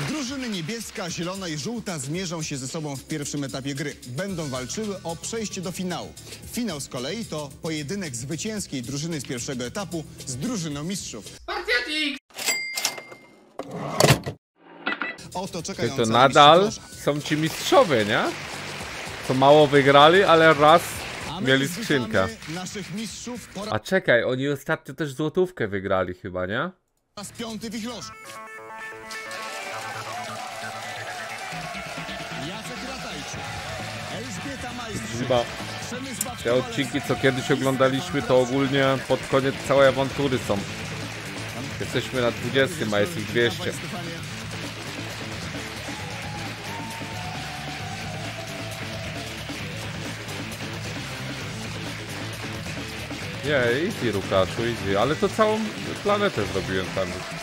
Drużyny niebieska, zielona i żółta zmierzą się ze sobą w pierwszym etapie gry. Będą walczyły o przejście do finału. Finał z kolei to pojedynek zwycięskiej drużyny z pierwszego etapu z drużyną mistrzów. Oto czekająca to na nadal mistrzów są ci mistrzowie, nie? Co mało wygrali, ale raz A my mieli skrzynkę. naszych mistrzów po A czekaj, oni ostatnio też złotówkę wygrali chyba, nie? raz piąty w ich loży. Chyba te odcinki, co kiedyś oglądaliśmy, to ogólnie pod koniec całej awantury są. Jesteśmy na 20, a jest ich 200. Nie, easy Rukaczu, easy, ale to całą planetę zrobiłem tam już.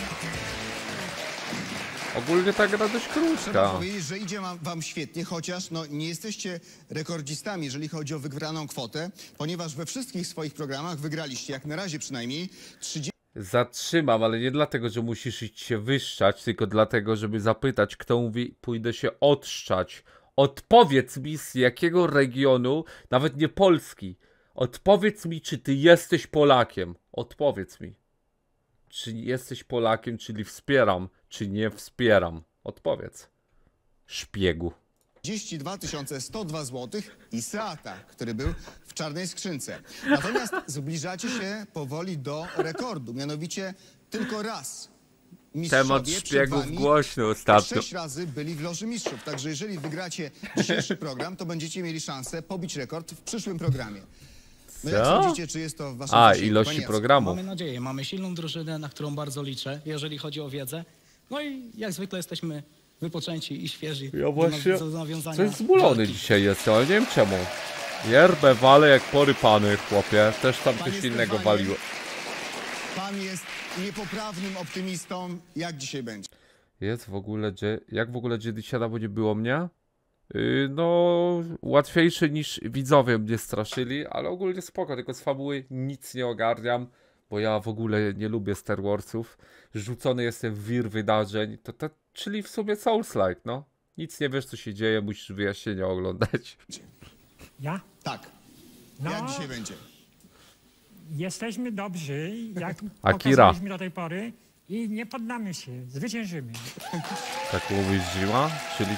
Ogólnie ta gra dość Trzeba krótka. powiedzieć, że idzie wam, wam świetnie, chociaż no, nie jesteście rekordzistami, jeżeli chodzi o wygraną kwotę, ponieważ we wszystkich swoich programach wygraliście, jak na razie przynajmniej, 30 Zatrzymam, ale nie dlatego, że musisz iść się wyszczać, tylko dlatego, żeby zapytać, kto mówi, pójdę się odszczać. Odpowiedz mi z jakiego regionu, nawet nie Polski. Odpowiedz mi, czy ty jesteś Polakiem. Odpowiedz mi. Czy jesteś Polakiem, czyli wspieram, czy nie wspieram. Odpowiedz. Szpiegu. 32 102 zł i Seata, który był w czarnej skrzynce. Natomiast zbliżacie się powoli do rekordu, mianowicie tylko raz. Temat szpiegów głośny ostatnio. Sześć razy byli w Loży Mistrzów, także jeżeli wygracie dzisiejszy program, to będziecie mieli szansę pobić rekord w przyszłym programie. No jak Co? sądzicie, czy jest to w waszym A, zasięgu? ilości Panie Jacku? programów. Mamy nadzieję, mamy silną drużynę, na którą bardzo liczę, jeżeli chodzi o wiedzę. No i jak zwykle jesteśmy wypoczęci i świeży Ja właśnie do nawiązania coś zmulony walki. dzisiaj jestem, ale nie wiem czemu. Yerbę wale jak porypany, chłopie. Też tam coś innego waliło. Pan jest niepoprawnym optymistą. Jak dzisiaj będzie? Jest w ogóle, gdzie, jak w ogóle Jedi siada, bo nie było mnie? Yy, no, łatwiejsze niż widzowie mnie straszyli, ale ogólnie spoko, tylko z fabuły nic nie ogarniam, bo ja w ogóle nie lubię Star Warsów. Rzucony jestem w wir wydarzeń, to, to czyli w sumie Souls-like, no. Nic nie wiesz, co się dzieje, musisz wyjaśnienia oglądać. Ja? Tak. No, Jak dzisiaj będzie? jesteśmy dobrzy, jak Akira. pokazaliśmy do tej pory i nie poddamy się, zwyciężymy. Tak mówisz zima? Czyli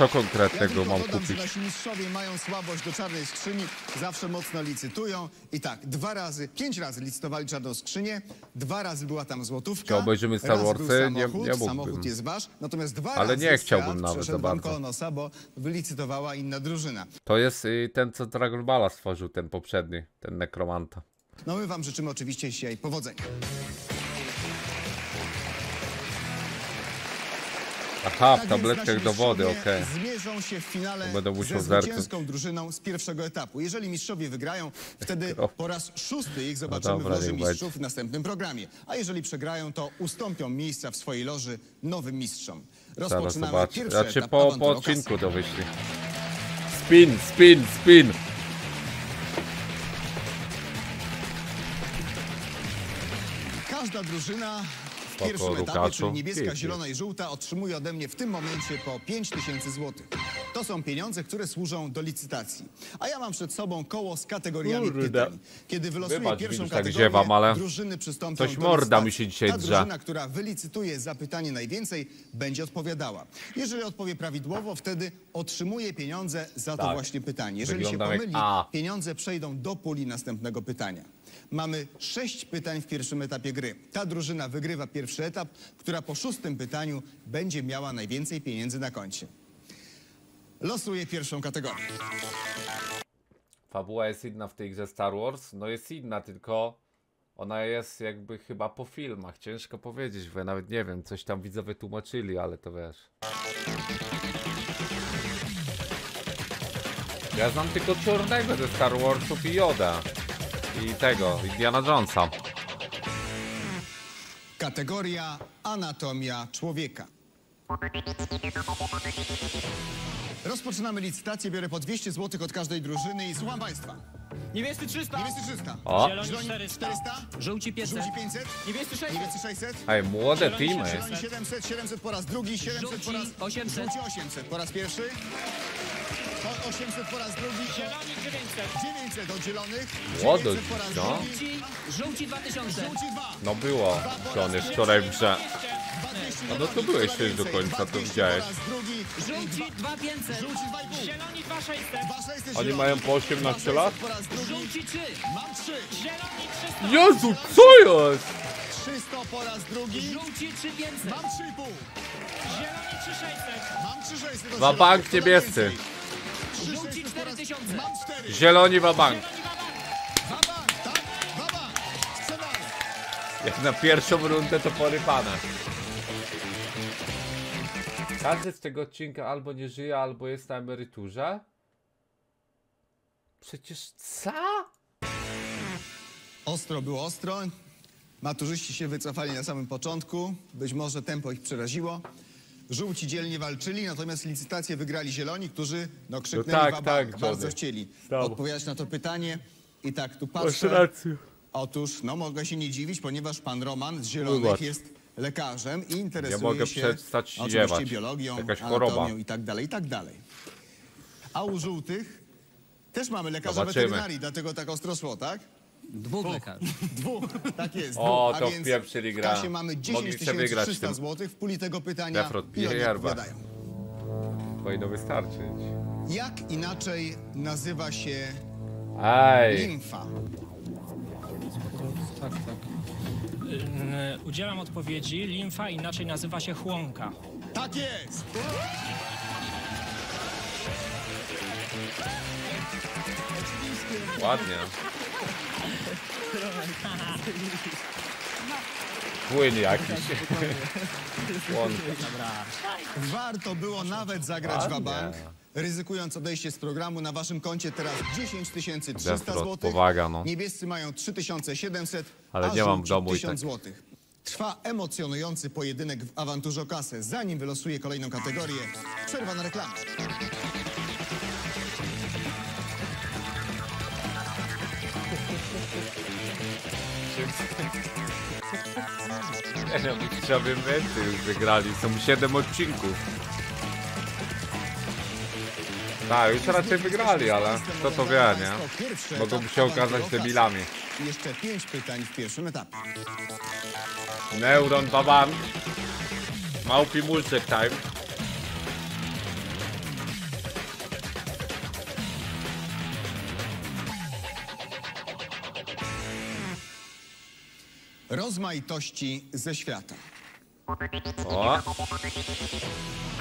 co konkretnego mam kupić? nasi mistrzowie mają słabość do czarnej skrzyni, zawsze mocno licytują. I tak, dwa razy, pięć razy licytowali czarną skrzynię, dwa razy była tam złotówka. Czy obejrzymy Star Warsy? Nie- samochód, nie mógłbym. samochód jest wasz, natomiast dwa Ale razy nie chciałbym nawet za bardzo. nosa, bo wylicytowała inna drużyna. To jest y, ten, co Dragon Balla stworzył, ten poprzedni, ten nekromanta. No my wam życzymy oczywiście dzisiaj powodzenia. Aha, w tabletkach do wody, okej. Zmierzą się w finale będę musiał ze zerknąć. zwycięską drużyną z pierwszego etapu. Jeżeli mistrzowie wygrają, wtedy po raz szósty ich zobaczymy No dobra, w loży mistrzów w następnym programie. A jeżeli przegrają, to ustąpią miejsca w swojej loży nowym mistrzom. Zaraz Rozpoczynamy zobaczę. pierwszy Znaczy etap po, po awantury o odcinku kasę. to wyśli. Spin, spin, spin! Każda drużyna w pierwszym etapie, czyli niebieska, zielona i żółta, otrzymuje ode mnie w tym momencie po 5 tysięcy złotych. To są pieniądze, które służą do licytacji. A ja mam przed sobą koło z kategoriami pytań. Kiedy wylosuję Wybacz, pierwszą widzisz, tak kategorię, ziewam, ale drużyny przystąpią coś do morda mi się dzisiaj Ta drużyna, która wylicytuje za pytanie najwięcej, będzie odpowiadała. Jeżeli odpowie prawidłowo, wtedy otrzymuje pieniądze za to Tak. właśnie pytanie. Jeżeli się Wyglądam jak pomyli, A. pieniądze przejdą do puli następnego pytania. Mamy sześć pytań w pierwszym etapie gry. Ta drużyna wygrywa pierwszy etap, która po szóstym pytaniu będzie miała najwięcej pieniędzy na koncie. Losuję pierwszą kategorię. fabuła jest inna w tej grze Star Wars. No jest inna, tylko ona jest jakby chyba po filmach. Ciężko powiedzieć, bo ja nawet nie wiem, coś tam widzowie tłumaczyli, ale to wiesz. Ja znam tylko czarnego ze Star Warsów i Yoda. I tego, Indiana Jonesa. Kategoria Anatomia człowieka. Rozpoczynamy licytację, biorę po 200 zł od każdej drużyny i słucham Państwa. Niebiescy 300. Niebiescy 300. O, Zieloni 400. Żółci 500. Żółci 500. Niebiescy 600. Niebiescy 600. ej, młode teamy. Zieloni 700. 700 po raz drugi. 700 po raz... Żółci 800. Żółci 800 po raz pierwszy. Po 800 po raz drugi. Zieloni 900. 900 od zielonych. Młodość, 900 po raz no. drugi. Żółci, żółci 2000. Żółci 2. No było, Johnny, wczoraj w grze. 200 A no to byłeś też do końca, to 200 widziałeś. Żółci 2500. Żółci 2,5. Zieloni 2600. 2600 Oni zielonych. mają po 18 lat? 2600 po raz drugi. Żółci 3. Mam 3. Zieloni 300. Jezu, co jest? 300 po raz drugi. Żółci 3500. Mam 3,5. Zieloni 3600. Mam 3,600 od Ma zielonych. bank niebiescy. 4000. Mam 4. Zieloni wabank. Tak? Jak na pierwszą rundę to porypane. Każdy z tego odcinka albo nie żyje, albo jest na emeryturze. Przecież co? Ostro było ostro. Maturzyści się wycofali na samym początku. Być może tempo ich przeraziło. Żółci dzielnie walczyli, natomiast licytację wygrali zieloni, którzy no, krzyknęli tak, wabank, tak, bardzo Johnny. chcieli Brawo. odpowiadać na to pytanie. I tak tu Masz patrzę. rację. Otóż, no mogę się nie dziwić, ponieważ pan Roman z Zielonych Wybacz. jest lekarzem i interesuje Nie mogę się przestać oczywiście ziewać. biologią, Jakaś anatomią choroba. i tak dalej, i tak dalej. A u żółtych też mamy lekarza Zobaczymy. weterynarii, dlatego tak ostro szło, tak? Dwóch lekarzy. Dwóch, tak jest. O, dwóch. to A więc wpieprzyli w gra. kasie mamy Mogli 10 sobie wygrać 300 tym. zł. W puli tego pytania pilotnie Pierba. odpowiadają. Powinno wystarczyć. Jak inaczej nazywa się Ej, limfa? Tak, tak. Udzielam odpowiedzi. Limfa inaczej nazywa się chłonka. Tak jest! ładnie. Płyn jakiś. Łąka. Warto było nawet zagrać w bank, ryzykując odejście z programu. Na waszym koncie teraz 10 300 Defrot, zł. powaga, no. Niebiescy mają 3700, Ale a nie mam w domu i 1000 tak. zł. Trwa emocjonujący pojedynek w awanturze o kasę. Zanim wylosuję kolejną kategorię, przerwa na reklamę. Chciałbym więcej już wygrali. Są 7 odcinków. Tak, już raczej wygrali, ale kto to wie, nie? Mogą się okazać debilami. Jeszcze 5 pytań w pierwszym etapie. Neuron Baban. Małpi Mulczek time. Rozmaitości ze świata. O.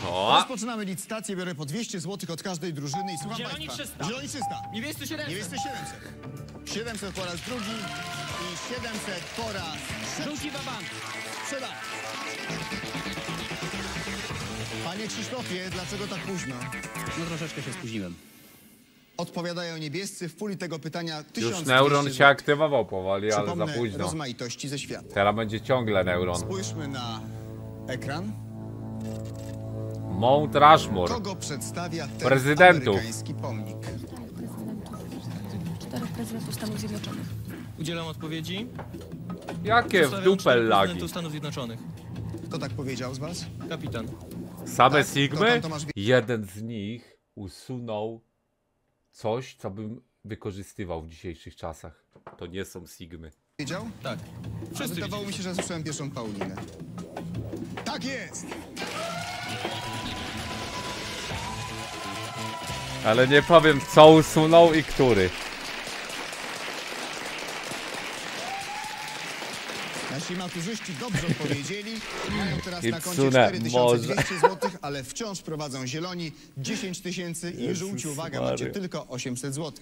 O. Rozpoczynamy licytację, biorę po 200 zł od każdej drużyny i słucham Zieloni państwa. 300. Zieloni 300. Niebiescy 700. Niebiescy 700. 700 po raz drugi i 700 po raz trzeci. Żółci wabank. Sprzedaj. Panie Krzysztofie, dlaczego tak późno? No troszeczkę się spóźniłem. Odpowiadają niebiescy w puli tego pytania 1200 Już Neuron się aktywował powoli, ale za Przypomnę, późno. rozmaitości ze świata. Teraz będzie ciągle Neuron. Spójrzmy na ekran. Mount Rushmore. Kogo przedstawia ten Prezydentów. amerykański pomnik? czterech prezydentów Stanów Zjednoczonych. Udzielam odpowiedzi. Jakie w Przedstawiam dupę czterech lagi? prezydentów Stanów Zjednoczonych. Kto tak powiedział z was? Kapitan. Same Tak, Sigmy? to masz Jeden z nich usunął coś, co bym wykorzystywał w dzisiejszych czasach. To nie są Sigmy. Wiedział? Tak. Wszyscy wydawało mi się, że słyszałem pierwszą Paulinę. Tak jest! Ale nie powiem co usunął i który. Nasi maturzyści dobrze odpowiedzieli. Mają teraz na koncie Kitsune, 4200 zł, ale wciąż prowadzą zieloni 10 tysięcy i żółci, uwaga, Maria. macie tylko 800 zł.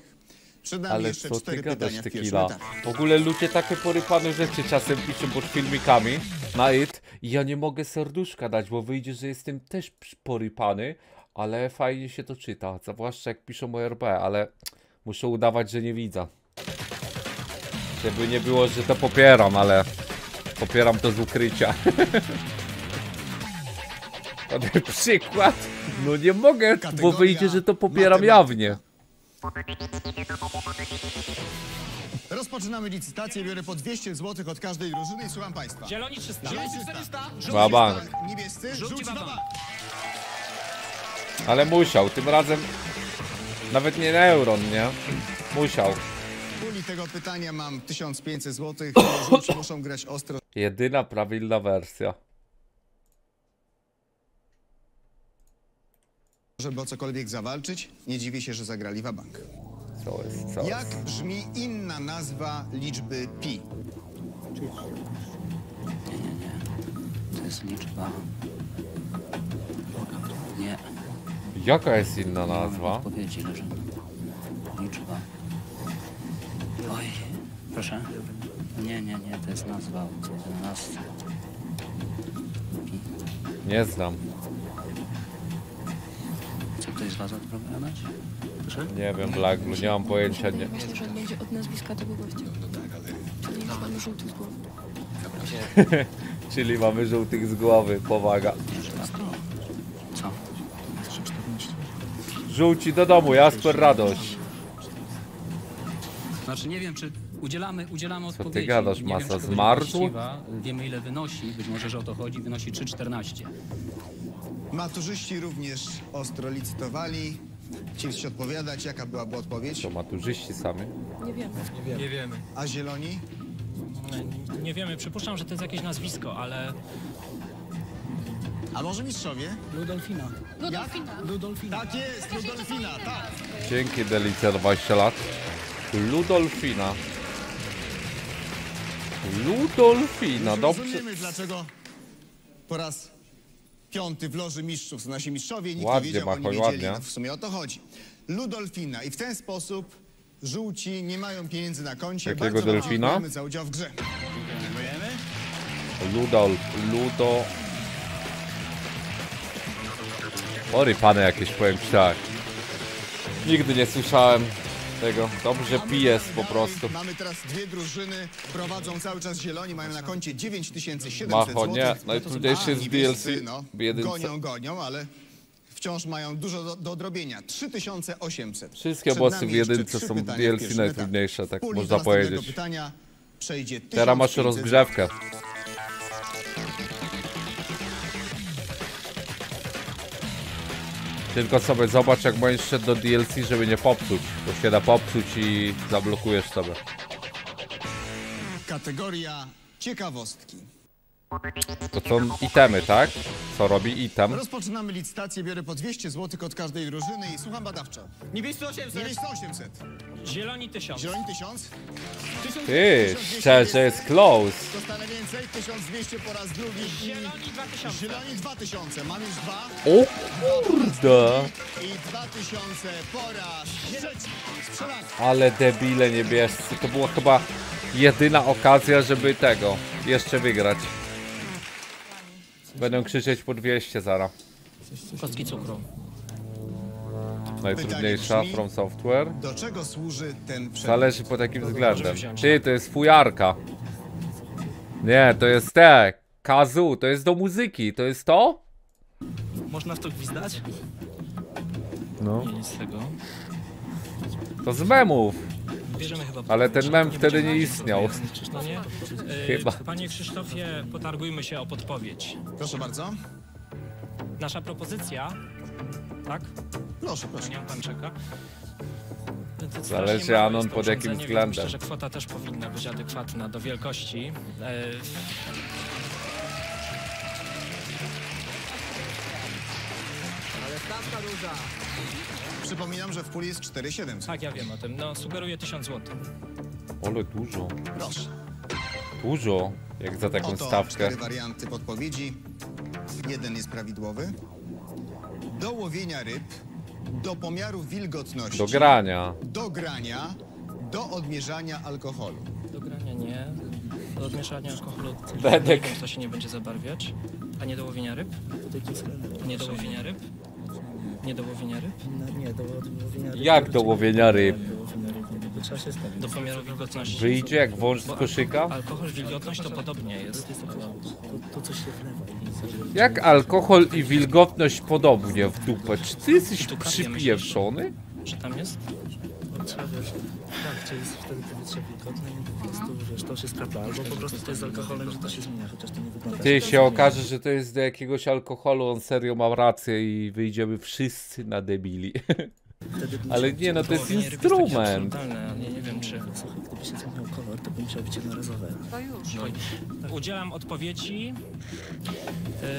Przed nami Ale jeszcze co ty cztery gadasz pytania w pierwszym tequila? etapie. W ogóle ludzie takie porypane rzeczy czasem piszą pod filmikami na it i ja nie mogę serduszka dać, bo wyjdzie, że jestem też porypany, ale fajnie się to czyta, zwłaszcza jak piszą o RB, ale muszę udawać, że nie widzę. Żeby nie było, że to popieram, ale popieram to z ukrycia. Podaj przykład. No nie mogę, bo wyjdzie, że to popieram jawnie. Rozpoczynamy licytację, biorę po 200 zł od każdej drużyny i słucham państwa. Zieloni 300. Zieloni 400, Babank. niebiescy, żółci babank. Ale musiał, tym razem nawet nie Neuron, nie? Musiał. W puli tego pytania mam 1500 zł, muszą grać ostro, Jedyna prawilna wersja. żeby o cokolwiek zawalczyć. Nie dziwię się, że zagrali wabank. Co jest, co? Jak brzmi inna nazwa liczby pi? To jest liczba. Nie. Jaka jest inna nie nazwa? Odpowiedzi. Liczba. Oj, proszę. Nie, nie, nie, to jest nazwa od 11. Pi. Nie znam. Chce ktoś z Was odpowiadać? Proszę? Nie wiem, Black Blue, nie mam pojęcia. Nie. Myślę, że będzie od nazwiska tego gościa. Czyli chyba mamy żółty z głowy. Czyli mamy żółtych z głowy, powaga. Co? Żółci do domu, Jasper radość. Znaczy nie wiem, czy udzielamy, udzielamy ty odpowiedzi. gadasz, nie masa wiem, czy to będzie zmarzł? właściwa. Wiemy ile wynosi, być może, że o to chodzi. Wynosi 3,14. Maturzyści również ostro licytowali. Chcieliście odpowiadać, jaka byłaby odpowiedź? To maturzyści sami. Nie wiemy. Nie wiemy. A zieloni? Nie wiemy, przypuszczam, że to jest jakieś nazwisko, ale A może mistrzowie? Ludolfina. Ludolfina. Ludolfina. Tak jest, Ludolfina, tak. Dzięki Delicja 20 lat. Ludolfina. Ludolfina, dobrze. rozumiemy, dlaczego po raz piąty w Loży Mistrzów są nasi mistrzowie. Nikt Ładnie, nie wiedział, oni Machoń, wiedzieli, ładnie. no w sumie o to chodzi. Ludolfina i w ten sposób żółci nie mają pieniędzy na koncie. Jakiego Bardzo wam delfina? dziękujemy za udział w grze. Dziękujemy. Ludolf, Ludo. Ory pane jakieś, powiem ci tak. Nigdy nie słyszałem tego. Dobrze pijes po prostu. Mamy teraz dwie drużyny, prowadzą cały czas zieloni, mają na koncie 9700 Macho, nie, najtrudniejsze jest w DLC no, gonią, gonią, ale wciąż mają dużo do, do odrobienia. 3800. Wszystkie Przed bossy w jedynce są w DLC najtrudniejsze, tak można powiedzieć. pytania przejdzie Teraz masz 1500 rozgrzewkę. Tylko sobie zobacz jak będziesz szedł do DLC, żeby nie popsuć. Bo się da popsuć i zablokujesz sobie. Kategoria ciekawostki. To są itemy, tak? Co robi item? Rozpoczynamy licytację, biorę po 200 zł od każdej drużyny i słucham badawczo. Niebiescy 800. 200 800. zieloni 1000. Zieloni 1000. Ty, szczerze jest close. Dostanę więcej, 1200 po raz drugi i Zieloni 2000. zieloni 2000. Mam już dwa O kurde. i 2000 po raz trzeci. Ale debile niebiescy. To była chyba jedyna okazja, żeby tego jeszcze wygrać. Będą krzyczeć po 200 zara. Kostki cukru. Najtrudniejsza brzmi- from software. Do czego służy ten przedmiot? Zależy pod jakim względem. Ty, to jest fujarka. Nie, to jest te. Kazu, to jest do muzyki. To jest to? Można w to gwizdać? No. Nie nic z tego. To z memów. Bierzemy chyba... Ale ten mem wtedy nie istniał. Nie? E, Chyba. Panie Krzysztofie, potargujmy się o podpowiedź. Proszę bardzo. Nasza propozycja... Tak? Proszę, proszę. Niech pan czeka. Zależy, Anon, pod jakim względem. Myślę, że kwota też powinna być adekwatna do wielkości. E, Przypominam, że w puli jest 4700. tak, ja wiem o tym. No, sugeruję 1000 zł. Ale dużo. Proszę. Dużo. Jak za taką Oto stawkę. cztery warianty podpowiedzi. Jeden jest prawidłowy. Do łowienia ryb, do pomiaru wilgotności, Do grania. do grania, do odmierzania alkoholu. Do grania nie. Do odmieszania alkoholu Dedek. to się nie będzie zabarwiać. A nie do łowienia ryb? Nie do łowienia ryb? Nie do łowienia ryb? Nie, do łowienia ryb. Jak do łowienia ryb? Do pomiaru wilgotności. Wyjdzie jak wąż z koszyka? Alkohol, wilgotność to podobnie jest. To, to coś się wlewa. Jak alkohol i wilgotność podobnie w dupę? Czy ty jesteś przypiewszony? Że tam jest? Trzeba, wiesz, tak, to jest wtedy powietrze wilgotne i po prostu, wiesz, to się sprawdza. Albo po prostu to jest z alkoholem, że to się zmienia, chociaż to nie wygląda. Ty się okaże, że to jest do jakiegoś alkoholu, on serio ma rację i wyjdziemy wszyscy na debili. Ale nie, no to jest instrument. Ja nie wiem, czy... Słuchaj, gdyby się zmieniał kolor, to by musiał być jednorazowe. To już. Udzielam odpowiedzi.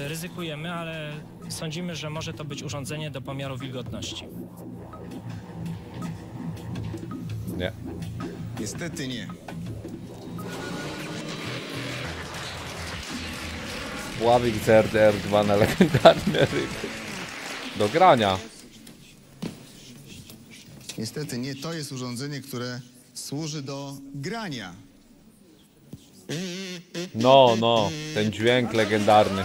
Y, Ryzykujemy, ale sądzimy, że może to być urządzenie do pomiaru wilgotności. Nie. Niestety nie. Pławik z RDR2 na legendarne ryby. Do grania. Niestety nie. To jest urządzenie, które służy do grania. No, no, ten dźwięk legendarny.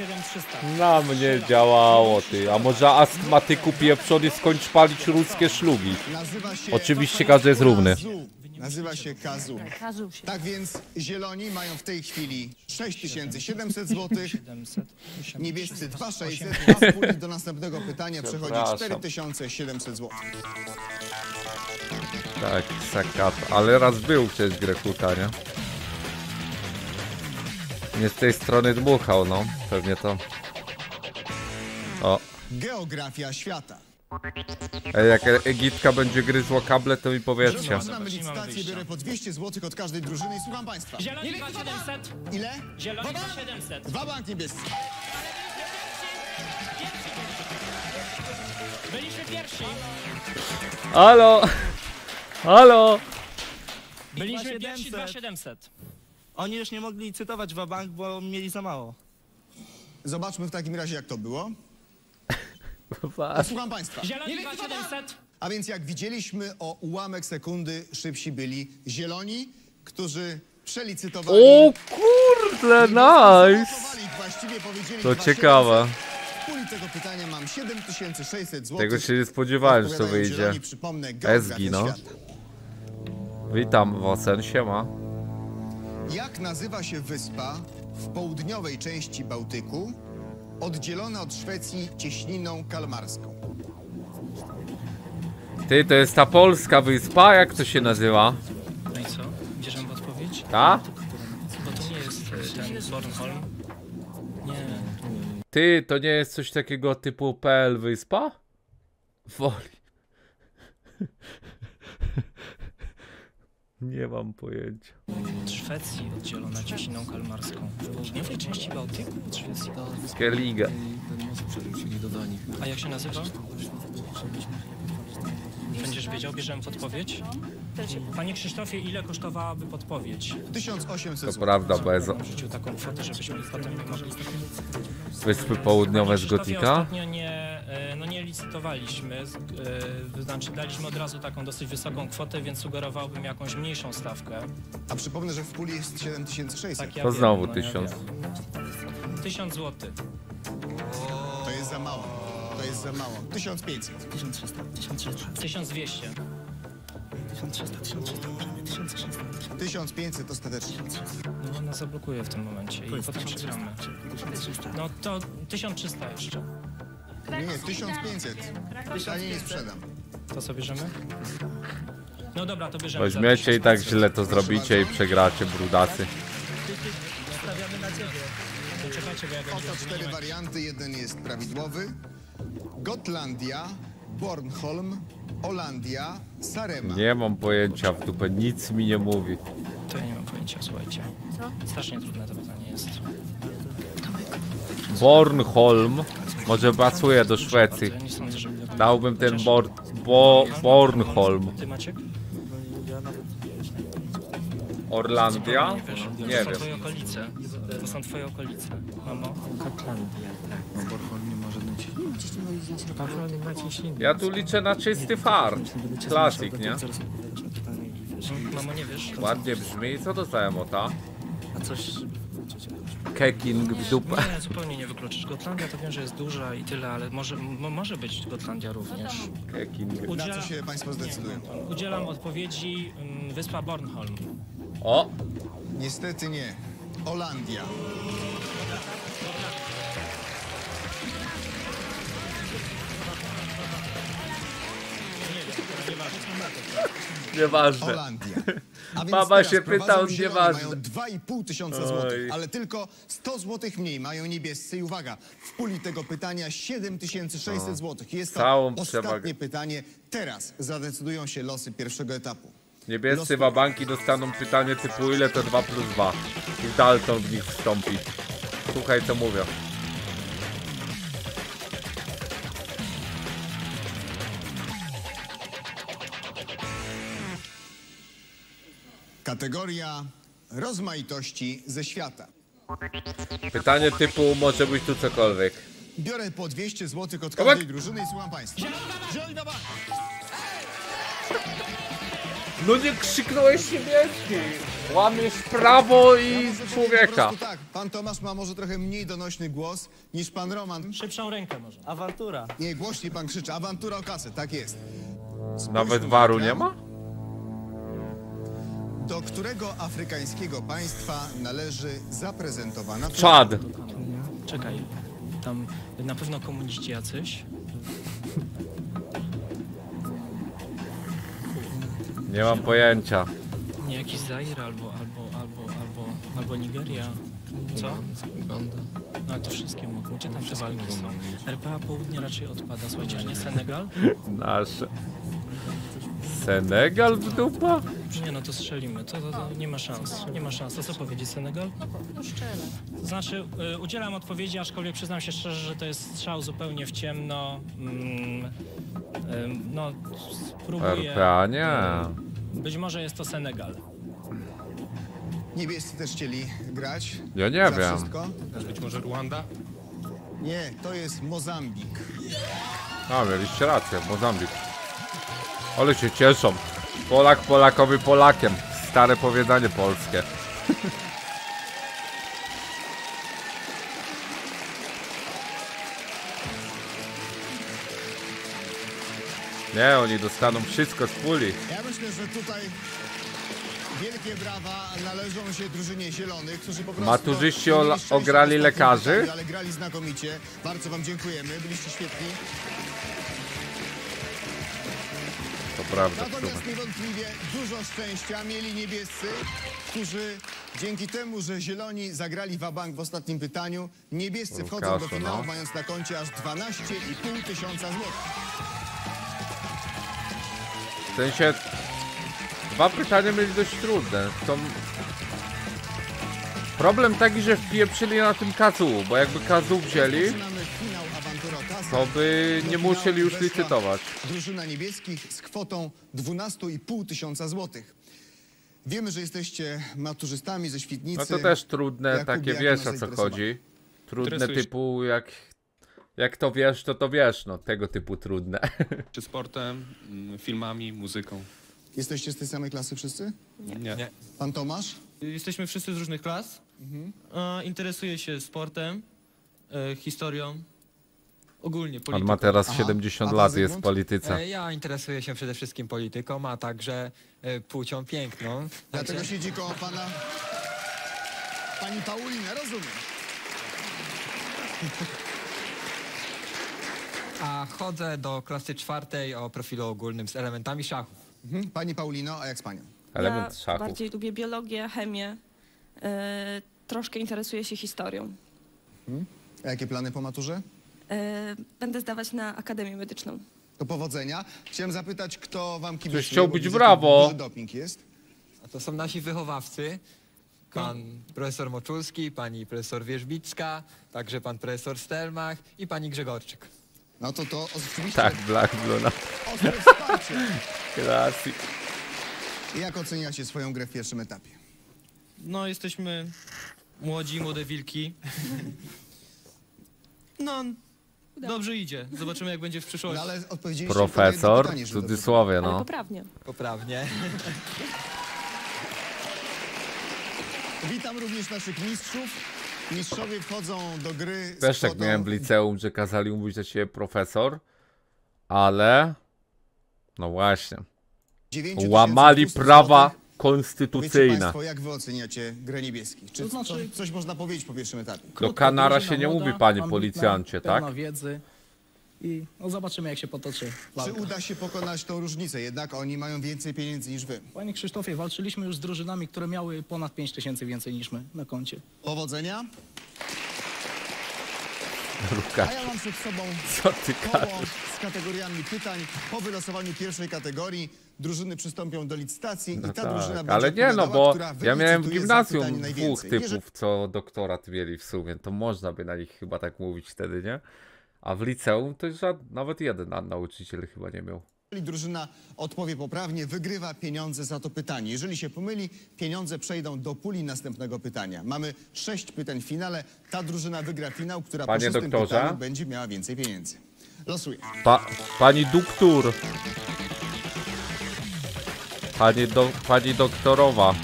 7300. Na mnie działało, ty. A może astmatyku pieprzony skończ palić ruskie szlugi? Się... Oczywiście każdy jest równy. Nazywa się Kazu. Się. Tak więc zieloni mają w tej chwili 6700 zł, 700. niebiescy 2600, a wspólnie do następnego pytania przechodzi Przepraszam. 4700 zł. Tak, sakat. Ale raz był przecież Grekuta, nie? Nie z tej strony dmuchał, no. Pewnie to. O. Geografia świata. Ej, jak Egitka będzie gryzła kable, to mi powiedzcie. Zaczynamy licytację, biorę po 200 zł od każdej drużyny i słucham państwa. Zieloni 2700. Ile? Zieloni 2700. Dwa bank niebiescy. Byliśmy pierwsi. Halo! Halo! Byliśmy pierwsi 2700. Oni już nie mogli cytować Wabank, bo mieli za mało. Zobaczmy w takim razie, jak to było. Słucham państwa. Zieloni 2700. A więc jak widzieliśmy, o ułamek sekundy szybsi byli zieloni, którzy przelicytowali... O kurde, nice! To 2700. ciekawe. Puli tego pytania mam 7600 zł. Tego się nie spodziewałem, że to wyjdzie. zieloni, przypomnę, Ezgi, no. świata. Witam, Wosen, siema. Jak nazywa się wyspa w południowej części Bałtyku, oddzielona od Szwecji cieśniną kalmarską? Ty, to jest ta polska wyspa, jak to się nazywa? No i co? Bierzemy odpowiedź? Ta? Bo to nie jest e, ten Bornholm. Nie. Ty, to nie jest coś takiego typu PL wyspa? Woli. Nie mam pojęcia. Od Szwecji oddzielona cieśniną kalmarską. W południowej części Bałtyku od Szwecji. Skellige. A jak się nazywa? Będziesz wiedział, bierzemy podpowiedź? Panie Krzysztofie, ile kosztowałaby podpowiedź? 1800 To prawda, Bezo. Taką kwotę, żebyśmy potem mogli... Wyspy Południowe Panie z Krzysztofie, Gotika? ostatnio nie, no nie licytowaliśmy, e, znaczy daliśmy od razu taką dosyć wysoką kwotę, więc sugerowałbym jakąś mniejszą stawkę. A przypomnę, że w puli jest 7600. Tak ja To wiem, znowu no tysiąc. Ja wiem. Tysiąc złotych. To jest za mało. To jest za mało. 1500. 1300, 1300. 1200. 1300, 1300, możemy 1300. 1500 ostatecznie. No ona zablokuje w tym momencie i potem przegramy. No to 1300 jeszcze. Nie, 1500. Taniej nie sprzedam. To co bierzemy? No dobra, to bierzemy. Weźmiecie i tak 1500. źle to zrobicie i przegracie, brudacy. Stawiamy na ciebie. To czekajcie, bo ja Oto cztery warianty. Jeden jest prawidłowy. Gotlandia, Bornholm, Olandia, Sarema. Nie mam pojęcia w dupę, nic mi nie mówi. To ja nie mam pojęcia, słuchajcie. Strasznie trudne to pytanie jest. Bornholm może pasuje do Szwecji. Ja nie sądzę, żeby... Dałbym ten bor, bo, Bornholm. Ty Maciek? Orlandia? Nie. Nie to są wiem. twoje okolice. To są twoje okolice. Mamo? Ja tu liczę na czysty fart. Klasik, nie? Mamo, nie wiesz? Ładnie brzmi. Co to za emota? A coś... Keking w dupę. Nie, zupełnie nie wykluczysz. Gotlandia to wiem, że jest duża i tyle, ale może, mo, może być Gotlandia również. Keking. Na Udziela... co się Państwo zdecydują? Udzielam odpowiedzi mm, wyspa Bornholm. O! Niestety nie. Olandia. Nieważne. Holandia. A więc się pyta, on nieważne. Mają 2,5 tysiąca złotych, ale tylko 100 złotych mniej mają niebiescy. I uwaga, w puli tego pytania 7600 złotych. Jest to Całą ostatnie przewagę. pytanie. Teraz zadecydują się losy pierwszego etapu. Niebiescy wabanki dostaną pytanie typu ile to 2 plus 2. I Dalton w nich wstąpi. Słuchaj co mówię. Kategoria rozmaitości ze świata. Pytanie typu może być tu cokolwiek. Biorę po 200 złotych od każdej drużyny i słucham państwa. Zieloni na bank! No nie krzyknąłeś niebieski! Łamiesz prawo i człowieka. Tak, pan Tomasz ma może trochę mniej donośny głos niż pan Roman. Szybszą rękę może. Awantura. Nie, głośniej pan krzyczy. Awantura o kasę, tak jest. Spójrzmy Nawet na waru nie ma? Do którego afrykańskiego państwa należy zaprezentowana Czad. Czekaj. Tam na pewno komuniści jacyś. Nie mam pojęcia. Nie jakiś Zair albo, albo, albo, albo, albo Nigeria. Co? No ale to wszystkie mogą. Gdzie tam te walki są? RPA Południe raczej odpada. Słuchajcie, że nie Senegal? Nasze. Senegal w dupa? Nie no, to strzelimy. To, to, to nie ma szans. Nie ma szans. To co powiedzieć Senegal? No szczerze. To znaczy, y, udzielam odpowiedzi, aczkolwiek przyznam się szczerze, że to jest strzał zupełnie w ciemno. Mm, no, spróbuję. RPA nie. Być może jest to Senegal. Niebiescy też chcieli grać. Ja nie Za wiem. Wszystko. Być może Ruanda? Nie, to jest Mozambik. A, mieliście rację, Mozambik. Ale się cieszą. Polak Polakowi Polakiem. Stare powiedzenie polskie. Nie, oni dostaną wszystko z puli. Ja myślę, że tutaj wielkie brawa należą się drużynie zielonych, którzy po prostu... Maturzyści ograli lekarzy? Ale grali znakomicie. Bardzo wam dziękujemy, byliście świetni. Prawda, Natomiast niewątpliwie dużo szczęścia mieli niebiescy, którzy dzięki temu, że zieloni zagrali wabank w ostatnim pytaniu, niebiescy wchodzą do Łukaszu, finału no. mając na koncie aż 12,5 tysiąca złotych. W sensie... Dwa pytania mieli dość trudne. To... Problem taki, że wpieprzyli na tym kazu, bo jakby kazu wzięli, to by nie musieli już licytować. Drużyna niebieskich z kwotą 12,5 tysiąca złotych. Wiemy, że jesteście maturzystami ze Świdnicy. No to też trudne, Jakubie, takie wiesz o co chodzi. Trudne Interesujesz- typu jak... Jak to wiesz, to to wiesz, no tego typu trudne. Czy sportem, mm, filmami, muzyką? Jesteście z tej samej klasy wszyscy? Nie. Pan Tomasz? Jesteśmy wszyscy z różnych klas. E, interesuję się sportem, e, historią, ogólnie On polityką. ma teraz Aha. 70 A lat, jest w polityce. Ja interesuję się przede wszystkim polityką, a także e, płcią piękną. Dlatego siedzi koło pana... Pani Paulina, rozumiem. A chodzę do klasy czwartej o profilu ogólnym z elementami szachów. Mhm. Pani Paulino, a jak z panią? Element ja szachów. bardziej lubię biologię, chemię. E, troszkę interesuję się historią. A jakie plany po maturze? E, będę zdawać na Akademię Medyczną. Do powodzenia. Chciałem zapytać, kto wam kibicuje. chciał bo być widzę, brawo. Duży doping jest. A to są nasi wychowawcy. Pan profesor Moczulski, pani profesor Wierzbicka, także pan profesor Stelmach i pani Grzegorczyk. No to to oczywiście Tak, Black Blue, no. ostre wsparcie. Klasik. Jak oceniacie swoją grę w pierwszym etapie? No, jesteśmy młodzi, młode wilki. No, dobrze idzie. Zobaczymy, jak będzie w No przyszłości. ale odpowiedzieliście na jedno Profesor, pytanie, w cudzysłowie, Ale no. poprawnie. Poprawnie. Witam również naszych mistrzów. Mistrzowie wchodzą do gry Też tak miałem w liceum, że kazali mówić do siebie profesor, ale... No właśnie. 9 Łamali 200 prawa konstytucyjne. Państwo, jak wy oceniacie grę niebieskich? Czy To znaczy- coś można powiedzieć po pierwszym etapie? Krótka kanara się nie mówi, panie policjancie, tak? wiedzy. i no, zobaczymy, jak się potoczy Czy walka. uda się pokonać tą różnicę? Jednak oni mają więcej pieniędzy niż wy. Panie Krzysztofie, walczyliśmy już z drużynami, które miały ponad 5 tysięcy więcej niż my na koncie. Powodzenia. A Lukasz, ja mam przed sobą co ty koło z kategoriami pytań. Po wylosowaniu pierwszej kategorii drużyny przystąpią do licytacji i ta tak, drużyna będzie ale nie no, bo ja miałem w gimnazjum dwóch typów, Jeżeli co doktorat mieli w sumie, to można by na nich chyba tak mówić wtedy, nie? A w liceum to żad... nawet jeden na- nauczyciel chyba nie miał. drużyna odpowie poprawnie, wygrywa pieniądze za to pytanie. Jeżeli się pomyli, pieniądze przejdą do puli następnego pytania. Mamy sześć pytań w finale. Ta drużyna wygra finał, która Panie po szóstym doktorze? pytaniu będzie miała więcej pieniędzy. Losuję. Pa, pani doktor. Pani, do, pani doktorowa.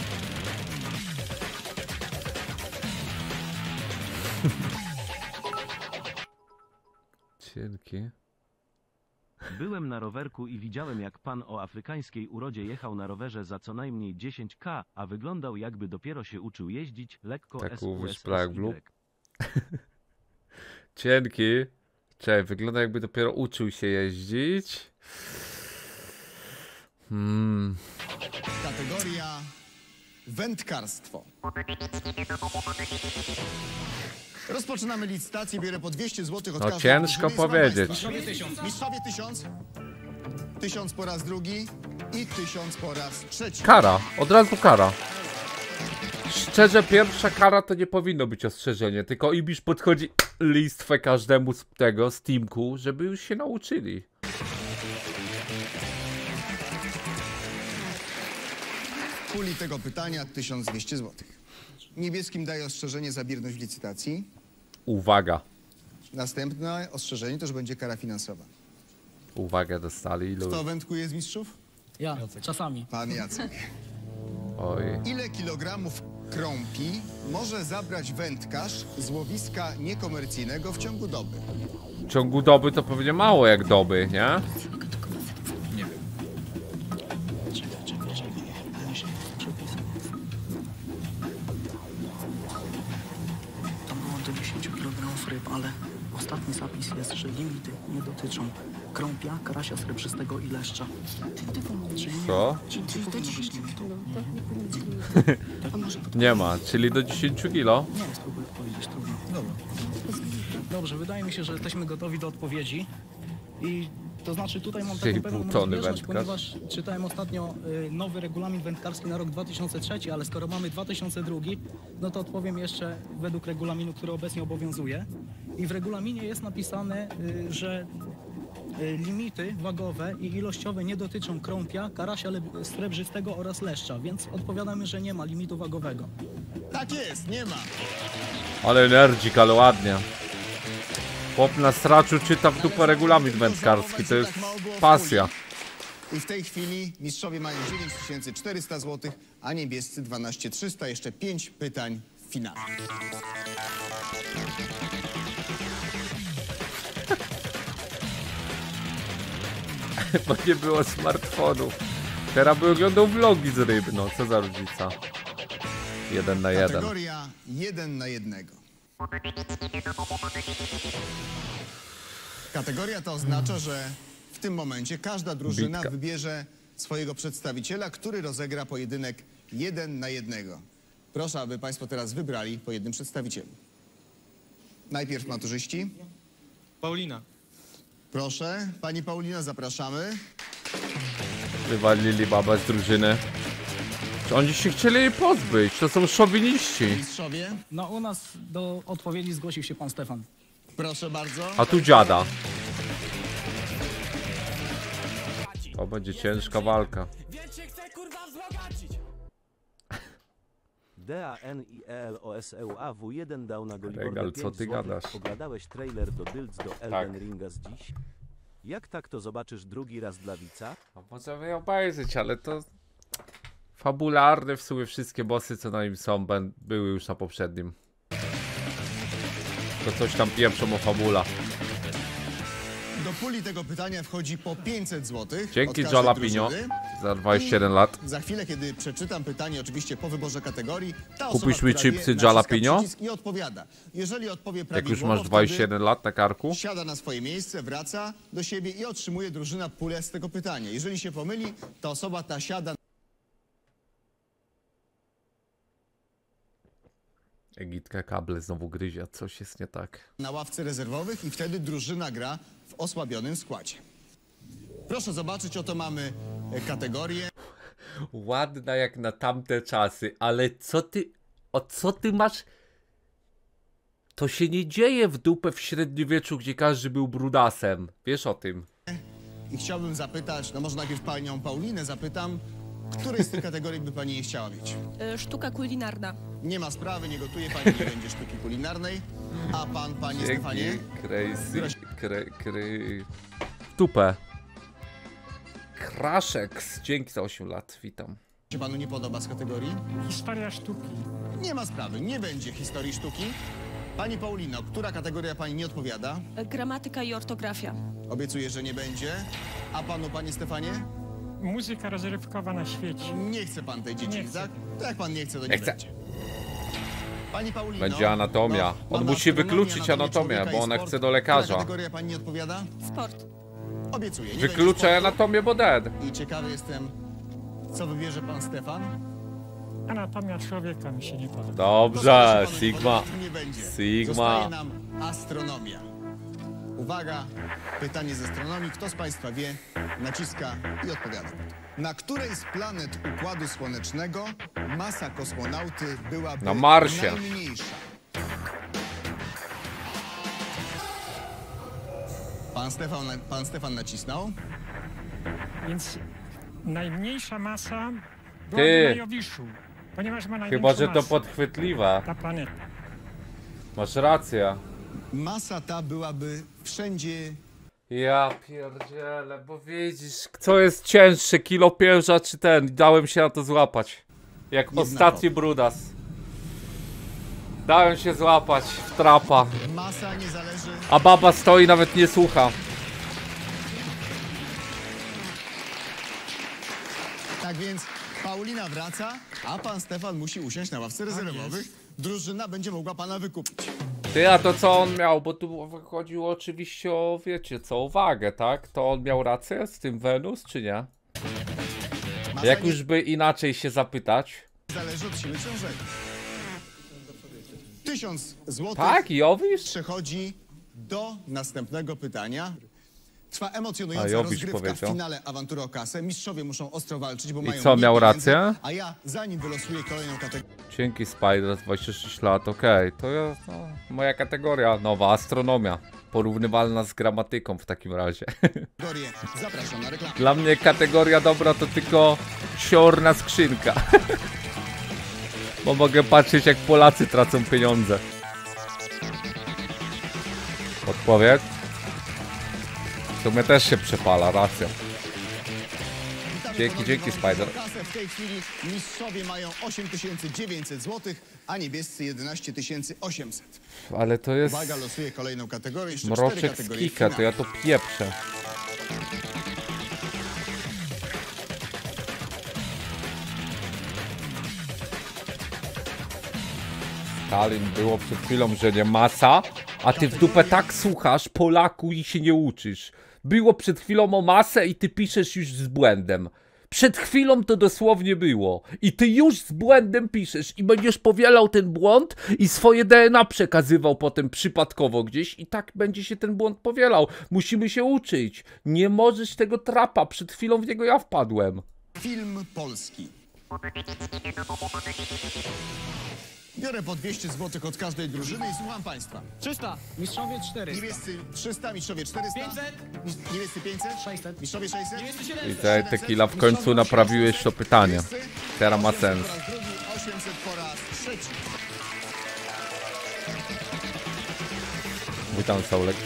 Cienki. Byłem na rowerku i widziałem jak pan o afrykańskiej urodzie jechał na rowerze za co najmniej 10k, a wyglądał jakby dopiero się uczył jeździć, lekko Tak SUS, mówisz, Black Blue? SY. Cienki. Czekaj, wygląda jakby dopiero uczył się jeździć. Hmm. Kategoria wędkarstwo. Rozpoczynamy licytację, biorę po 200 zł od No ciężko powiedzieć. Mistrzowie tysiąc. Mistrzowie tysiąc. Tysiąc po raz drugi i tysiąc po raz trzeci. Kara, od razu kara. Szczerze, pierwsza kara to nie powinno być ostrzeżenie, tylko Ibisz podchodzi listwę każdemu z tego, z teamku, żeby już się nauczyli. Puli tego pytania 1200 zł. Niebieskim daję ostrzeżenie za bierność w licytacji. Uwaga. Następne ostrzeżenie to, że będzie kara finansowa. Uwagę dostali. Ilu... Kto wędkuje z mistrzów? Ja, czasami. Pan Jacek. Oj. Ile kilogramów krąpi może zabrać wędkarz z łowiska niekomercyjnego w ciągu doby? W ciągu doby to pewnie mało jak doby, nie? Dotyczą krąpia, karasia srebrzystego i leszcza. Co? czyli nie ma, czyli do 10 kilo. Nie, spróbuję odpowiedzieć, trudno. Dobra. Dobrze, wydaje mi się, że jesteśmy gotowi do odpowiedzi. I to znaczy tutaj mam taką pewną tony wędkarz. ponieważ czytałem ostatnio y, nowy regulamin wędkarski na rok 2003, ale skoro mamy 2002, no to odpowiem jeszcze według regulaminu, który obecnie obowiązuje. I w regulaminie jest napisane, y, że y, limity wagowe i ilościowe nie dotyczą krąpia, karasia srebrzystego oraz leszcza, więc odpowiadamy, że nie ma limitu wagowego. Tak jest, nie ma. Ale energik, ale ładnie. Chłop na straczu czyta w dupę regulamin wędkarski, to jest pasja. I w tej chwili mistrzowie mają 9400 zł, a niebiescy 12300. Jeszcze 5 pytań w finale. Bo nie było smartfonów. Teraz by oglądał vlogi z ryb, no co za różnica. Jeden na jeden. Kategoria 1 na 1. Kategoria ta oznacza, że w tym momencie każda drużyna Bitka. wybierze swojego przedstawiciela, który rozegra pojedynek 1 na 1. Proszę, aby Państwo teraz wybrali po jednym przedstawicielu. Najpierw maturzyści. Paulina. Proszę, Pani Paulina, zapraszamy. Wywalili babę z drużyny. Czy Oni się chcieli jej pozbyć, to są szowiniści. Mistrzowie, No u nas do odpowiedzi zgłosił się pan Stefan. proszę bardzo. A tu dziada. To będzie ciężka walka. DANIELOSEUA W1 dał na Golibordę Regal, 5 co ty gadasz? Oglądałeś trailer do Dylc do Elden Tak. Ringa z dziś? Jak tak to zobaczysz drugi raz dla widza? A możemy obejrzeć, ale to fabularne w sumie wszystkie bossy co na nim są były już na poprzednim. To coś tam pieprzą o fabula. Do puli tego pytania wchodzi po 500 zł. Dzięki, Jalapino. za 21 lat. Za chwilę, kiedy przeczytam pytanie, oczywiście po wyborze kategorii, ta Kupisz osoba, mi chipsy przycisk I odpowiada. Jeżeli odpowie Jak prawidłowo, już masz wtedy 21 lat na karku. siada na swoje miejsce, wraca do siebie i otrzymuje drużyna pulę z tego pytania. Jeżeli się pomyli, to osoba ta siada Egitka kable znowu gryzie, coś jest nie tak. na ławce rezerwowych i wtedy drużyna gra w osłabionym składzie. Proszę zobaczyć, oto mamy e, kategorię. Ładna jak na tamte czasy, ale co ty. O co ty masz? To się nie dzieje w dupę w średniowieczu, gdzie każdy był brudasem. Wiesz o tym. I chciałbym zapytać, no może najpierw panią Paulinę zapytam, której z tych kategorii by pani nie chciała mieć? Y, Sztuka kulinarna. Nie ma sprawy, nie gotuje pani, nie będzie sztuki kulinarnej. A pan, panie Stefanie? Dzięki, crazy, kry, kry... W dupę. Kraszeks, dzięki za 8 lat, witam. się panu nie podoba z kategorii? Historia sztuki. Nie ma sprawy, nie będzie historii sztuki. Pani Paulino, która kategoria pani nie odpowiada? Y, Gramatyka i ortografia. Obiecuję, że nie będzie. A panu, panie Stefanie? Muzyka rozrywkowa na świecie. Nie chce pan tej dziedziny, tak? To jak pan nie chce, to nie, Nie chcę. będzie. Pani Paulino. Będzie anatomia. no, On musi wykluczyć anatomię człowieka bo i ona sport. chce do lekarza. Kategoria pani nie odpowiada? Sport. Obiecuję, nie będzie sportu. anatomię, bo dead. I ciekawy jestem, co wybierze pan Stefan? Anatomia człowieka mi się nie podoba. Dobrze, To, Sigma. podoba, Nie będzie. Sigma. Zostaje nam astronomia. Uwaga, pytanie z astronomii. Kto z Państwa wie, naciska i odpowiada. Na której z planet Układu Słonecznego masa kosmonauty byłaby Na Marsie. najmniejsza? Pan Stefan, pan Stefan nacisnął. Więc najmniejsza masa Ty. była na Jowiszu, ponieważ ma największą Chyba, że to masę, podchwytliwe. ta planeta. Masz rację. Masa ta byłaby wszędzie Ja pierdzielę, bo widzisz, co jest cięższe, kilo pierza czy ten? Dałem się na to złapać. Jak Jednako. ostatni brudas. Dałem się złapać w trapa. Masa nie zależy A baba stoi, nawet nie słucha. Tak więc Paulina wraca, a pan Stefan musi usiąść na ławce rezerwowych. Drużyna będzie mogła pana wykupić. Ty, a to co on miał? Bo tu chodziło oczywiście o, wiecie co, o wagę, tak? To on miał rację z tym Wenus, czy nie? Jak już by inaczej się zapytać. zależy od siły ciążenia. Tysiąc złotych Tak, Jowisz? przechodzi do następnego pytania. Trwa A, emocjonująca Jowisz rozgrywka w powiedział. finale awantury o kasę. Mistrzowie muszą ostro walczyć, bo I mają co, mniej miał pieniędzy, rację? A ja, zanim wylosuję kolejną kategorię, Dzięki Spider, 26 lat, okej. To ja, no, moja kategoria, nowa astronomia. Porównywalna z gramatyką w takim razie. zapraszam na reklamę. Dla mnie kategoria dobra to tylko siorna skrzynka. Bo mogę patrzeć jak Polacy tracą pieniądze. Odpowiedź? W sumie też się przepala, racja. Dzięki, dzięki, Spider. kasę. W tej chwili mistrzowie mają 8900 zł, a niebiescy 11800. Ale to jest Uwaga, losuję kolejną kategorię. Jeszcze mroczek z kika, to ja to pieprzę. Stalin było przed chwilą, że nie masa, a ty w dupę tak słuchasz Polaku i się nie uczysz. Było przed chwilą o masę i ty piszesz już z błędem. Przed chwilą to dosłownie było. I ty już z błędem piszesz i będziesz powielał ten błąd i swoje DNA przekazywał potem przypadkowo gdzieś i tak będzie się ten błąd powielał. Musimy się uczyć. Nie możesz tego trapa. Przed chwilą w niego ja wpadłem. Film polski. Biorę po 200 zł od każdej drużyny i słucham państwa. 300. Mistrzowie 400. Niebiescy 300, mistrzowie 400. 500. Mis- Niebiescy 500. 600. Mistrzowie 600. Niebiescy I 700. te tequila w końcu naprawiłeś to pytanie. Teraz ma 800 sens. Po raz drugi, 800 po raz trzeci. Witam Saulek.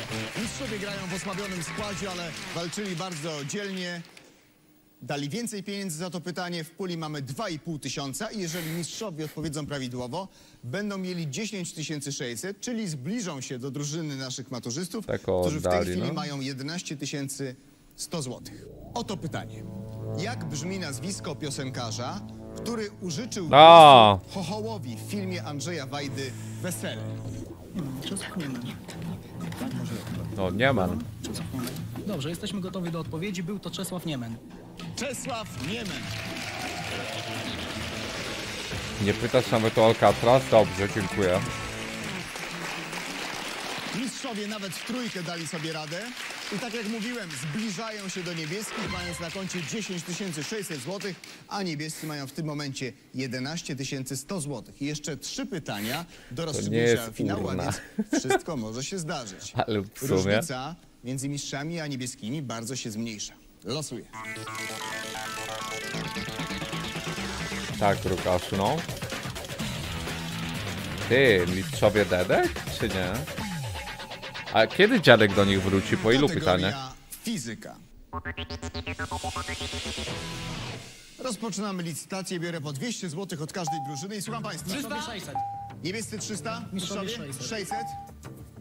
Mistrzowie grają w osłabionym składzie, ale walczyli bardzo dzielnie. Dali więcej pieniędzy za to pytanie. W puli mamy 2,5 tysiąca i jeżeli mistrzowie odpowiedzą prawidłowo, będą mieli 10 600, czyli zbliżą się do drużyny naszych maturzystów, Tak o, którzy w tej oddali, chwili no. mają 11 100 złotych. Oto pytanie. Jak brzmi nazwisko piosenkarza, który użyczył A. głosu Chochołowi w filmie Andrzeja Wajdy Wesele? Czesław Niemen. No nie ma. Dobrze, jesteśmy gotowi do odpowiedzi. Był to Czesław Niemen. Czesław Niemen. Nie pytasz nawet o Alcatraz? Dobrze, dziękuję. Mistrzowie nawet w trójkę dali sobie radę. I tak jak mówiłem, zbliżają się do niebieskich, mając na koncie 10 600 zł, a niebiescy mają w tym momencie 11 100 zł. I jeszcze trzy pytania do rozstrzygnięcia jest finału, a więc wszystko może się zdarzyć. Ale w sumie... Różnica między mistrzami a niebieskimi bardzo się zmniejsza. Losuję. Tak, Łukaszu, no. Ty, mistrzowie Dedek, czy nie? A kiedy dziadek do nich wróci? Po ilu Kategoria pytaniach? Fizyka. Rozpoczynamy licytację. Biorę po 200 zł od każdej drużyny i słucham Państwa. Mistrzowie 600. Niebiescy 300, Mistrzowie mistrzowie 600.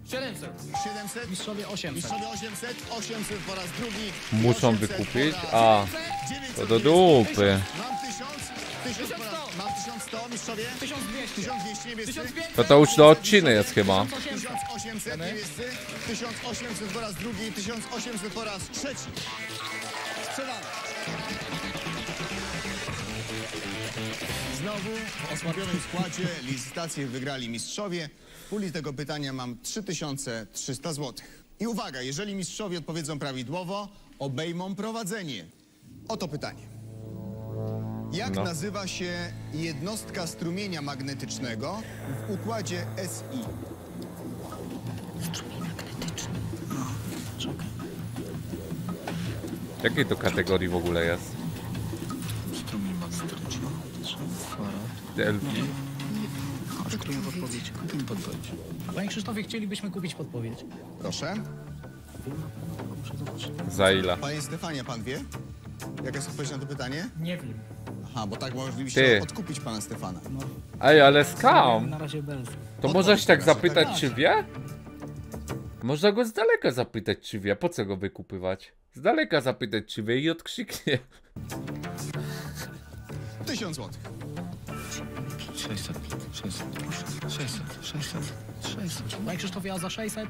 600, 700. 700, Mistrzowie 800. mistrzowie 800, 800 po raz drugi. Muszą 800 wykupić? A, 900 to do dupy. Mam 1000, 1000 po raz, mam 1100, mistrzowie. 1200. 1200 niebiescy. To to już do odciny jest chyba. 1800 niebiescy, 1800 po raz drugi, 1800 po raz trzeci. Sprzedane. Znowu w osłabionym składzie licytację wygrali mistrzowie. W puli tego pytania mam 3300 zł. I uwaga, jeżeli mistrzowie odpowiedzą prawidłowo, obejmą prowadzenie. Oto pytanie. Jak No. nazywa się jednostka strumienia magnetycznego w układzie SI? Jakiej to kategorii w ogóle jest? Delphi. Podpowiedź. Kupimy podpowiedź. Panie Krzysztofie, chcielibyśmy kupić podpowiedź. Proszę. Za ile? Panie Stefanie, pan wie? Jaka jest odpowiedź na to pytanie? Nie wiem. Aha, bo tak moglibyście Ty. odkupić pana Stefana. Ej, ale skam! Na razie bez. To Odpowiedź możesz tak zapytać, tak. czy wie? Można go z daleka zapytać, czy wie. Po co go wykupywać? Z daleka zapytać, czy wie i odkrzyknie. 1000 zł. 600, 600, 600, 600, 600. Panie Krzysztofie, a za 600?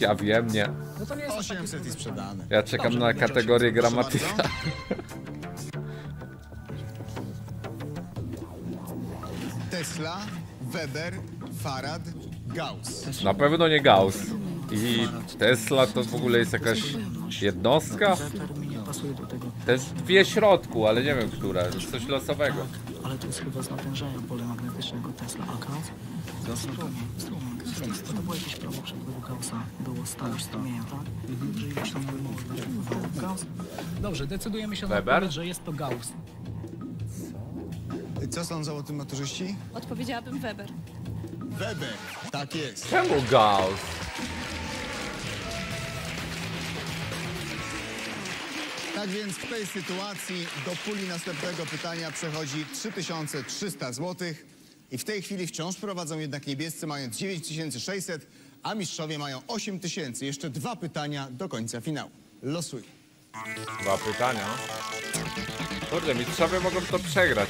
Ja wiem, nie. No to nie jest aż takie 800 i sprzedane. Ja czekam Dobrze, na będzie kategorię 800, proszę gramatyka. Tesla, Weber, Farad, Gauss. Na pewno nie Gauss. I Tesla to w ogóle jest jakaś jednostka? Weber mi nie pasuje do tego. To jest dwie środku, ale nie wiem która. To jest coś losowego. Ale to jest chyba z natężenia pola magnetycznego Tesla. A Gauss? Strumień. Strumień. To było jakieś prawo przepływu Gaussa. Było stałe strumienia, tak? Jeżeli byś tam wpływał Gauss. Dobrze, decydujemy się na odpowiedź, że jest to Gauss. Co sądzą o tym maturzyści? Odpowiedziałabym Weber. Weber. Tak jest. Czemu Gauss? Tak więc w tej sytuacji do puli następnego pytania przechodzi 3300 zł. I w tej chwili wciąż prowadzą jednak niebiescy, mając 9600, a mistrzowie mają 8000. Jeszcze dwa pytania do końca finału. Losuję. Dwa pytania. Kurde, mistrzowie mogą to przegrać.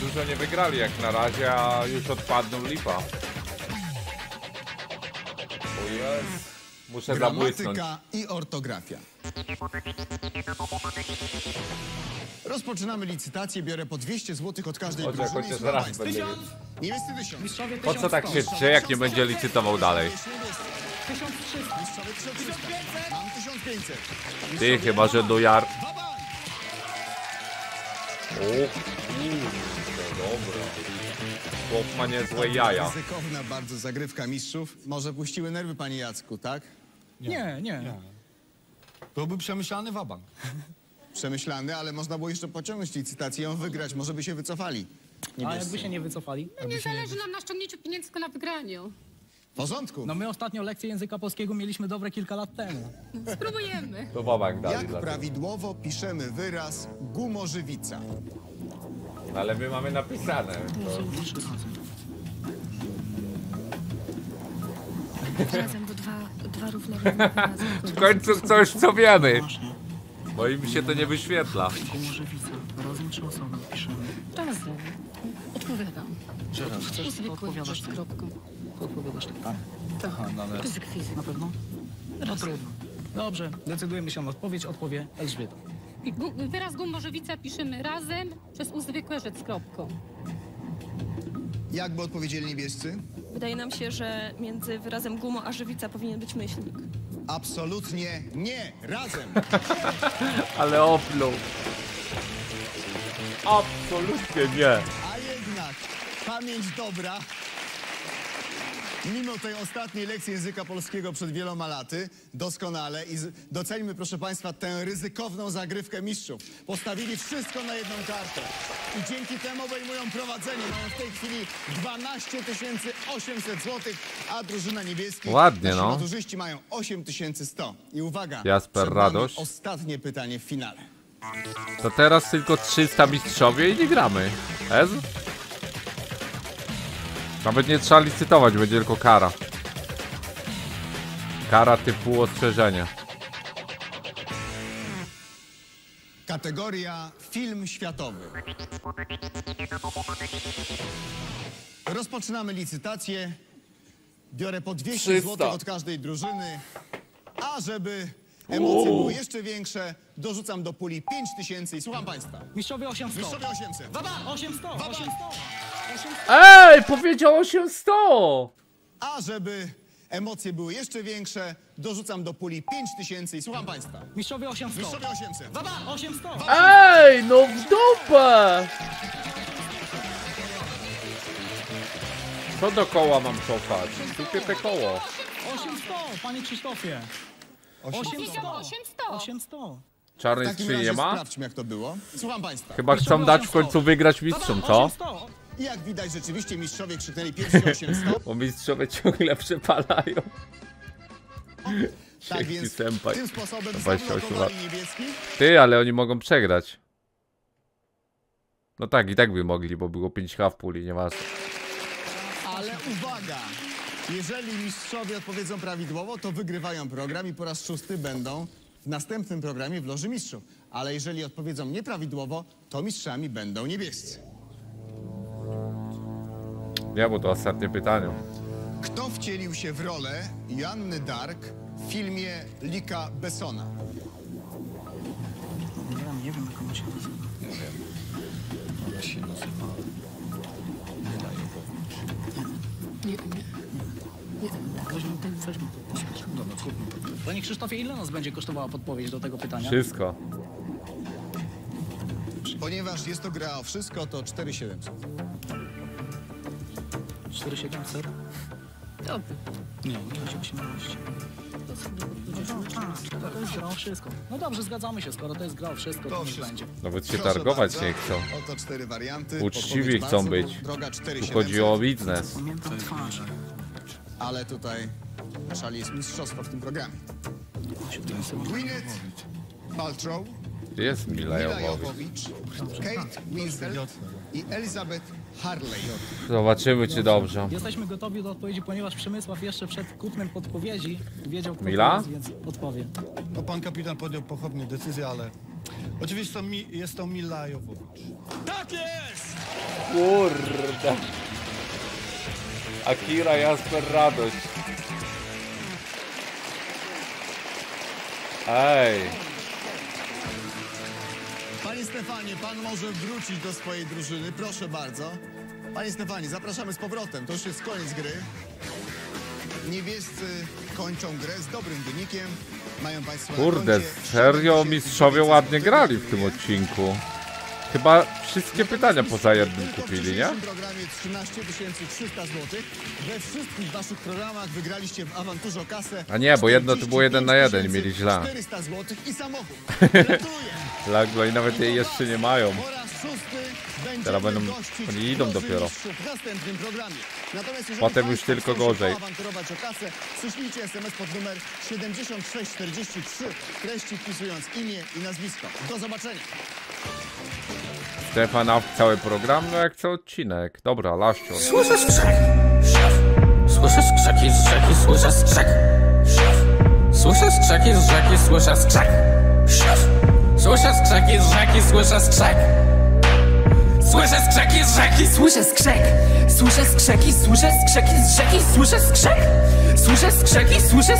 Dużo nie wygrali jak na razie, a już odpadną lipa. O jest. Muszę zabłysnąć. Gramatyka i ortografia. Rozpoczynamy licytację. Biorę po 200 zł od każdej drużyny. chociaż będę Niebiescy tysiąc. Mistrzowie Po co tak 1100. się drze, jak nie będzie licytował dalej? 1300. Mistrzowie 1300. Mam 1500. Ty chyba, że do jar... Waban! O kurde, dobra. Chłop ma niezłe jaja. Ryzykowna bardzo zagrywka mistrzów. Może puściły nerwy, panie Jacku, tak? Nie, nie. To był przemyślany wabank. Przemyślany, ale można było jeszcze pociągnąć licytację, ją wygrać. Może by się wycofali. A Niebiescy. jakby się nie wycofali? Nie zależy nam na ściągnięciu pieniędzy, tylko na wygraniu. W porządku. No my ostatnio lekcję języka polskiego mieliśmy dobre kilka lat temu. Spróbujemy. To babak dali Jak prawidłowo piszemy wyraz gumorzywica? No ale my mamy napisane. To... Razem, bo dwa, dwa równoległe wyrazy. W końcu coś co wiemy. Bo im się to nie wyświetla. Gumorzewica. Razem czy osobno piszemy? Razem. Odpowiadam. Że raz. Chcesz, Zwykły odpowiadasz z tak. kropką. Odpowiadasz tak. Tak. Tak. Aha, no ale... Fizyk, fizyk. Na pewno? No Raz. trudno. Dobrze, decydujemy się na odpowiedź. Odpowie Elżbieta. I gu- wyraz gumorzewica piszemy razem przez u zwykłe rzecz z kropką. Jakby odpowiedzieli niebiescy? Wydaje nam się, że między wyrazem gumo a żywica powinien być myślnik. Absolutnie nie. Razem. Ale opluł. Absolutnie nie. A jednak pamięć dobra. Mimo tej ostatniej lekcji języka polskiego przed wieloma laty, doskonale i doceńmy, proszę Państwa, tę ryzykowną zagrywkę mistrzów. Postawili wszystko na jedną kartę i dzięki temu obejmują prowadzenie. Mają w tej chwili 12 800 zł, a drużyna niebieska, Ładnie, no. maturzyści mają 8100. I uwaga, Jasper Radość. ostatnie pytanie w finale. To teraz tylko 300 mistrzowie i nie gramy. Ez? Nawet nie trzeba licytować, będzie tylko kara. Kara typu ostrzeżenie. Kategoria film światowy. Rozpoczynamy licytację. Biorę po 200 300. zł od każdej drużyny. A żeby emocje były jeszcze większe, dorzucam do puli 5000 i słucham Państwa. Mistrzowie 800. Mistrzowie 800. Waba! 800. 800. 800. Ej, powiedział 800! A żeby emocje były jeszcze większe, dorzucam do puli 5000 i słucham Państwa. Mistrzowie 800. Mistrzowie 800. Waba! 800. Ej, no w dupę! Co do koła mam cofać? Dupie te koło. 800, panie Krzysztofie. 800. Powiedział 800. 800. W Czarnej takim skrzyni nie razie ma? sprawdźmy, jak to było. Słucham Państwa. Chyba chcą dać w końcu wygrać mistrzom, co? 800. I jak widać, rzeczywiście mistrzowie krzyknęli pierwszy 800. Bo mistrzowie ciągle przepalają. Tak więc senpai. tym sposobem 28 zablokowali lat. niebieski. Ty, ale oni mogą przegrać. No tak, i tak by mogli, bo było 5H w puli, nieważne. Ale uwaga! Jeżeli mistrzowie odpowiedzą prawidłowo, to wygrywają program i po raz szósty będą w następnym programie w Loży Mistrzów. Ale jeżeli odpowiedzą nieprawidłowo, to mistrzami będą niebiescy. Nie, bo to ostatnie pytanie. Kto wcielił się w rolę Joanny Dark w filmie Lika Bessona? Nie wiem, nie wiem, ona się nazywa. Nie wiem. Ona się nazywa... Mila Jowowicz. Nie, nie. Dobra, zróbmy to. Panie Krzysztofie, ile nas będzie kosztowała podpowiedź do tego pytania? Wszystko. Ponieważ jest to gra o wszystko, to 4700. 4700? Dobra. Nie, nie będzie 18. No, to jest gra o wszystko. No dobrze, zgadzamy się, skoro to jest gra o wszystko, to, To wszystko. będzie. Nawet się Proszę targować bardzo, nie chcą. Oto cztery warianty. Uczciwi chcą być. Droga Tu 4700. chodzi o biznes. Pamiętam twarz. Ale tutaj szali jest mistrzostwo w tym programie. 700. Gwyneth Paltrow, jest Mila? Jowowicz, Kate Winslet i Elizabeth Harley. Zobaczymy, czy dobrze. Jesteśmy gotowi do odpowiedzi, ponieważ Przemysław jeszcze przed kupnem podpowiedzi wiedział, kto Mila? to jest, więc odpowie. No pan kapitan podjął pochopnie decyzję, ale oczywiście jest to Mila. Tak jest! Kurde. Akira Jasper Radość. Ej. Panie Stefanie, pan może wrócić do swojej drużyny, proszę bardzo. Panie Stefanie, zapraszamy z powrotem, to już jest koniec gry. Niebiescy kończą grę z dobrym wynikiem. Mają państwo Kurde, koncie serio 7 mistrzowie ładnie grali w tym odcinku. Chyba wszystkie pytania poza jednym w kupili, nie? dzisiejszym programie 13 300 zł. We wszystkich waszych programach wygraliście w awanturze o kasę. A nie, bo jedno to było jeden na jeden i mieli źle. 400 zł i samochód. Laglo i nawet jej jeszcze nie mają. Teraz będą- oni idą dopiero. W Potem już tylko gorzej. poawanturować o kasę, przyślijcie SMS pod numer 7643 treści wpisując imię i nazwisko. Do zobaczenia. Stefan Awk cały program, no jak co odcinek. Dobra, Laszczor. Słyszę skrzek. Słyszę skrzeki z rzeki, słyszę skrzek. Słyszę skrzeki z rzeki, słyszę skrzek. Słyszę skrzeki z rzeki, słyszę skrzek Słyszę skrzeki z rzeki, słyszę skrzek Słyszę skrzeki, słyszę skrzeki z rzeki, słyszę skrzek Słyszę skrzeki, słyszę